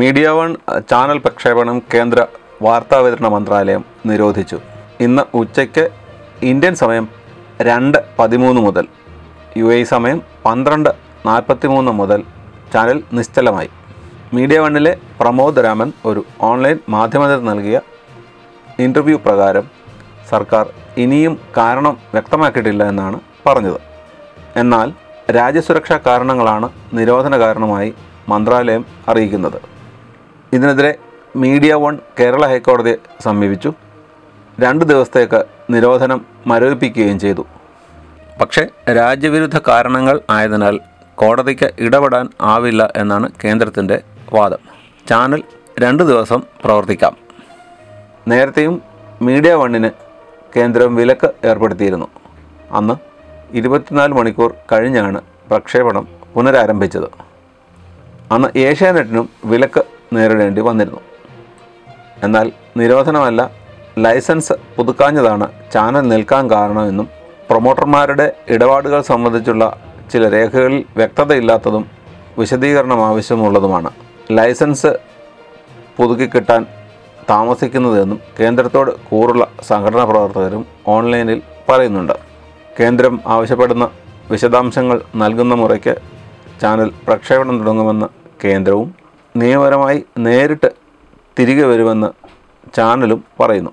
Media one channel പ്രക്ഷേപണം കേന്ദ്ര വാർത്താവിതരണ മന്ത്രാലയം നിരോധിച്ചു. ഇന്ന് ഉച്ചയ്ക്ക് ഇന്ത്യൻ സമയം രണ്ട് പതിമൂന്ന് മുതൽ യു എ സമയം പന്ത്രണ്ട് നാൽപ്പത്തി മൂന്ന് മുതൽ ചാനൽ നിശ്ചലമായി. മീഡിയ വണ്ണിലെ പ്രമോദ് രാമൻ ഒരു ഓൺലൈൻ മാധ്യമത്തിന് നൽകിയ ഇന്റർവ്യൂ പ്രകാരം സർക്കാർ ഇനിയും കാരണം വ്യക്തമാക്കിയിട്ടില്ല എന്നാണ് പറഞ്ഞത്. എന്നാൽ രാജ്യസുരക്ഷാ കാരണങ്ങളാണ് നിരോധന കാരണമായി മന്ത്രാലയം അറിയിക്കുന്നത്. ഇതിനെതിരെ മീഡിയ വൺ കേരള ഹൈക്കോടതിയെ സമീപിച്ചു. രണ്ട് ദിവസത്തേക്ക് നിരോധനം മരവിപ്പിക്കുകയും ചെയ്തു. പക്ഷേ രാജ്യവിരുദ്ധ കാരണങ്ങൾ ആയതിനാൽ കോടതിക്ക് ഇടപെടാൻ ആവില്ല എന്നാണ് കേന്ദ്രത്തിന്റെ വാദം. ചാനൽ രണ്ട് ദിവസം പ്രവർത്തിക്കാം. നേരത്തെയും മീഡിയ വണ്ണിന് കേന്ദ്രം വിലക്ക് ഏർപ്പെടുത്തിയിരുന്നു. അന്ന് ഇരുപത്തിനാല് മണിക്കൂർ കഴിഞ്ഞാണ് പ്രക്ഷേപണം പുനരാരംഭിച്ചത്. അന്ന് ഏഷ്യാനെറ്റിനും വിലക്ക് നേരിടേണ്ടി വന്നിരുന്നു. എന്നാൽ നിരോധനമല്ല ലൈസൻസ് പുതുക്കാഞ്ഞതാണ് ചാനൽ നിൽക്കാൻ കാരണമെന്നും പ്രൊമോട്ടർമാരുടെ ഇടപാടുകൾ സംബന്ധിച്ചുള്ള ചില രേഖകളിൽ വ്യക്തതയില്ലാത്തതും വിശദീകരണം ആവശ്യമുള്ളതുമാണ്. ലൈസൻസ് പുതുക്കിക്കിട്ടാൻ താമസിക്കുന്നതെന്നും കേന്ദ്രത്തോട് കൂറുള്ള സംഘടനാ പ്രവർത്തകരും ഓൺലൈനിൽ പറയുന്നുണ്ട്. കേന്ദ്രം ആവശ്യപ്പെടുന്ന വിശദാംശങ്ങൾ നൽകുന്ന മുറയ്ക്ക് ചാനൽ പ്രക്ഷേപണം തുടങ്ങുമെന്ന് കേന്ദ്രവും നിയമപരമായി നേരിട്ട് തിരികെ വരുമെന്ന് ചാനലും പറയുന്നു.